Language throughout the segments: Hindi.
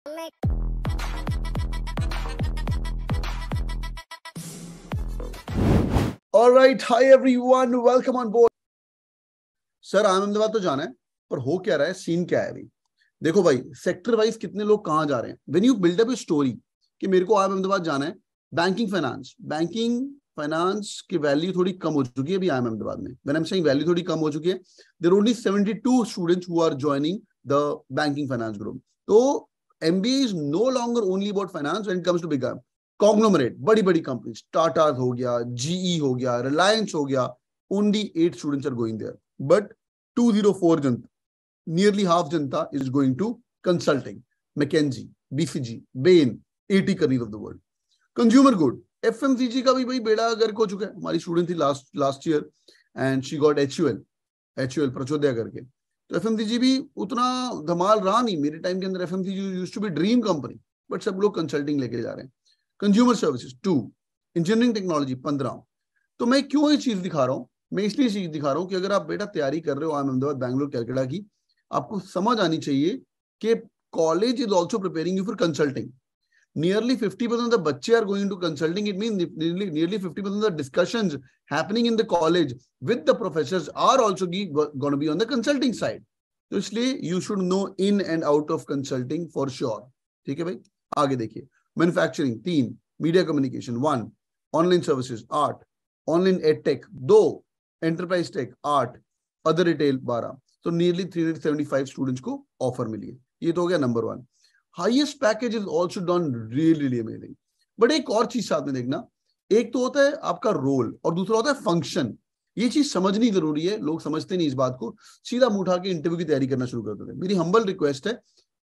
All right, hi everyone, welcome on board. Sir तो जाना है पर हो क्या रहा है? सीन क्या है अभी? देखो भाई सेक्टर वाइज कितने लोग कहाँ जा रहे हैं? When you build up story कि मेरे को आई अहमदाबाद जाना है बैंकिंग फाइनेंस बैंकिंग फाइनेंस की वैल्यू थोड़ी कम हो चुकी है अभी आई अहमदाबाद में. आई एम सेइंग वैल्यू थोड़ी कम हो चुकी है there only 72 students who are joining the banking finance group तो MBA is no longer only about finance when it comes to big conglomerate बड़ी बड़ी कंपनी टाटा हो गया जीई e हो गया रिलायंस हो गया only eight students are going there but 204 जनता nearly half Janata is going to consulting. McKinsey, BCG, Bain, 80 companies of the world. Consumer good. FMCG का भी भाई बेड़ा अगर हो चुका है। हमारी स्टूडेंट थी last last year and she got H U L H U L प्रचोदया करके। तो एफएमसीजी भी उतना धमाल रहा नहीं। मेरे टाइम के अंदर FMCG used to be dream company but सब लोग कंसल्टिंग लेके जा रहे हैं। Consumer services to engineering technology पंद्रह. तो मैं क्यों ये चीज़ दिखा रहा हूँ? मैं इसलिए चीज़ दिखा रहा हूँ कि अगर आप बेटा तैयारी कर रहे हो आई अहमदाबाद बैंगलोर कैलकटा की आपको समझ आनी चाहिए कि college is also preparing you for consulting nearly 50% of the bache are going to consulting. It means nearly, nearly 50% of the discussions happening in the college with the professors are also going to be on तो इसलिए you should know in and out of consulting for sure ठीक है भाई? आगे देखिए। मैन्युफैक्चरिंग तीन। Media communication one online services आठ। ऑनलाइन एडटेक दो। एंटरप्राइज टेक आठ। अदर रिटेल बारह। तो nearly three hundred seventy five students को ऑफ़र मिली है। ये तो हो गया number one highest package is also don really really amazing but एक और चीज़ साथ में देखना। एक तो होता है आपका रोल और दूसरा होता है फ़ंक्शन ये चीज़ समझनी ज़रूरी है, लोग समझते नहीं इस बात को। सीधा मुँह उठा के इंटरव्यू की तैयारी करना शुरू कर देते मेरी हम्बल रिक्वेस्ट है,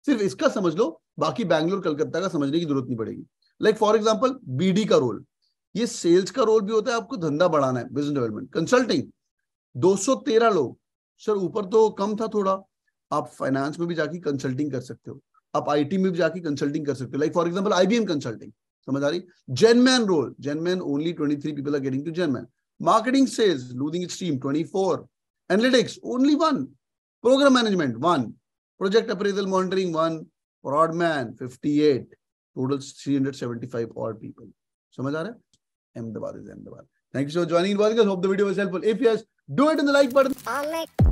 सिर्फ़ इसका समझ लो, बाकी बैंगलोर कलकत्ता का समझने की ज़रूरत नहीं पड़ेगी। लाइक फॉर एग्ज़ाम्पल बीडी का रोल ये सेल्स का रोल भी होता है, आपको धंधा बढ़ाना है बिज़नेस डेवलपमेंट कंसल्टिंग 213 लोग। सर ऊपर तो कम था थोड़ा। आप फाइनेंस में भी जाके कंसल्टिंग कर सकते हो। आप आईटी में भी जाके कंसल्टिंग कर सकते हो। Like for example IBM consulting समझ आ रही? Genman role genman only 23 people are getting to genman Marketing sales, losing its team, 24. Analytics, only one. Program management, one. Project appraisal monitoring, one. Fraud man, 58. Total 375 odd people. Samajh aa Ahmedabad is Ahmedabad. Thank you so much for joining. Hope the video was helpful. If yes, do it in the like button.